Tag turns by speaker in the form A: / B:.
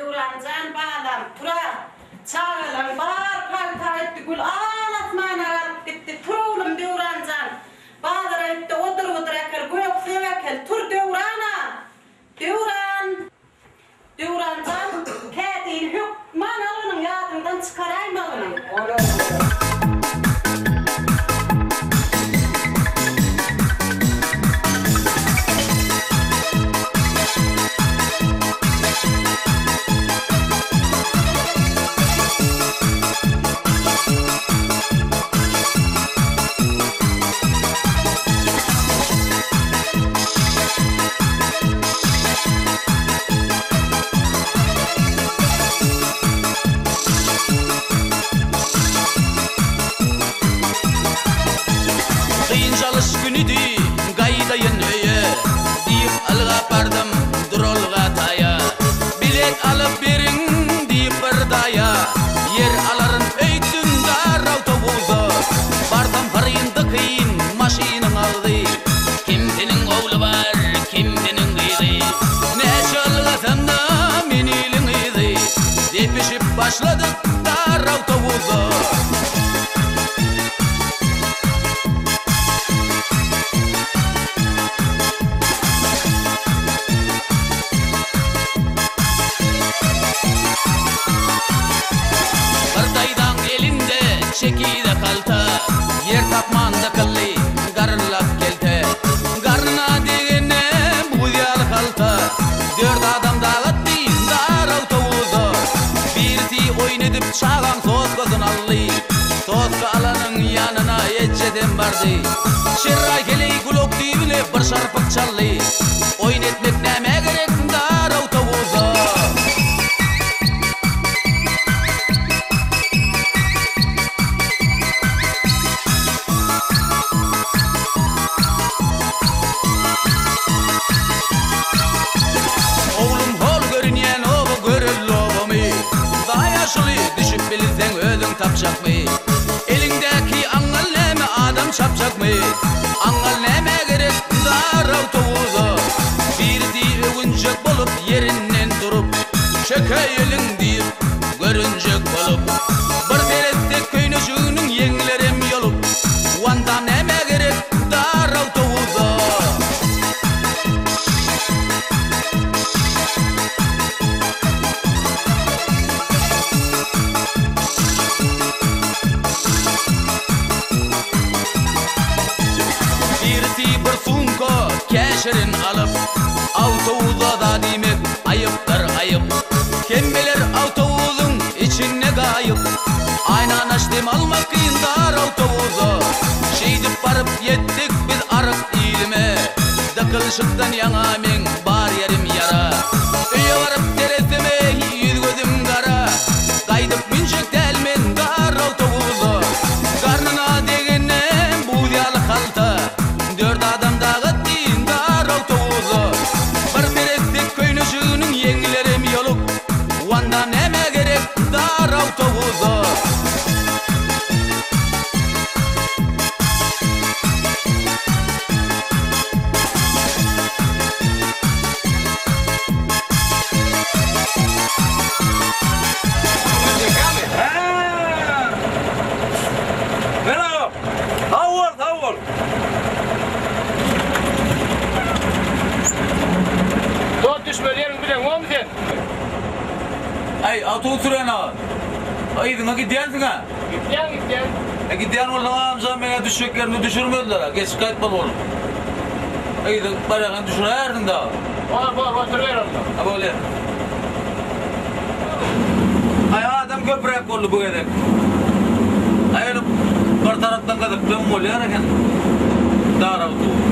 A: يوران زان بالا برا سال البار فالتايت تقول آه başladık oynadip çağan sozgazın alli Sozga alanın yanına eccedim bardi Şirra geley gulok divile bir şarpık çalli özün tapacak mı? Elindeki angal neme adam çapacak mı? Angal neme gerek dar autobuzu Bir di övüncek bolup yerinden durup Çekeyelin deyip görüncek кешірін алып да демек айыптар айып кем білер автоудың ішіне қайып айнанаш дем алмақ қиындар автоузы жидіп барып еттік біз арық иіліме дықылшықтан яңа мен бар ерім яра dar autovuzu
B: Hello. How old? How old?
C: Dört düşmelerin bilen o mu sen?
B: Ay autobus süren ha. Gidiyorsun ha.
C: Gittiyen gittiyen.
B: E gidiyen oradan amca bana düşeceklerini düşürmediler ha. Geç kayıtmalı oğlum. Ay idin barakan düşürerdin daha.
C: Var var oturuver orada.
B: Ha böyle. Ay adam köprek oldu bu kadar. Ay öyle bir taraftan kadar dön oluyor erken. Dar autobus.